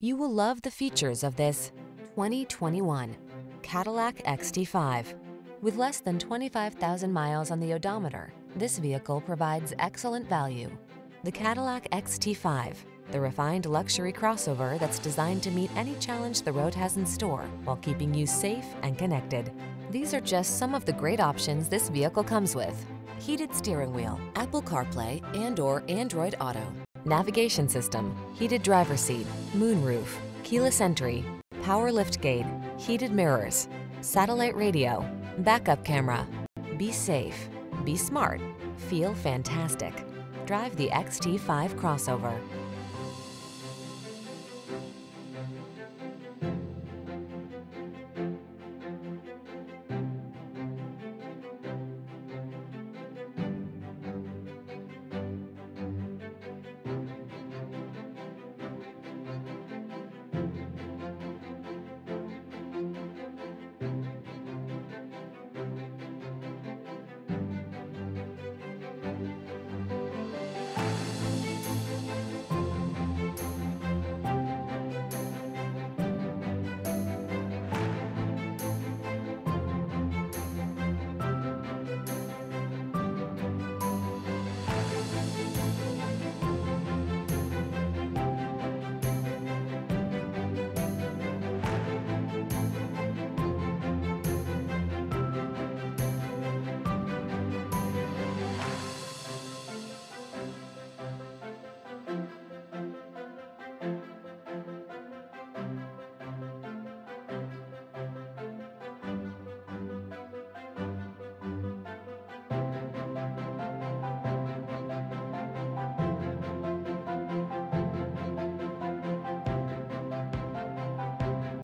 You will love the features of this 2021 Cadillac XT5. With less than 25,000 miles on the odometer, this vehicle provides excellent value. The Cadillac XT5, the refined luxury crossover that's designed to meet any challenge the road has in store while keeping you safe and connected. These are just some of the great options this vehicle comes with. Heated steering wheel, Apple CarPlay and or Android Auto, navigation system, heated driver seat, moonroof, keyless entry, power liftgate, heated mirrors, satellite radio, backup camera. Be safe, be smart, feel fantastic. Drive the XT5 crossover.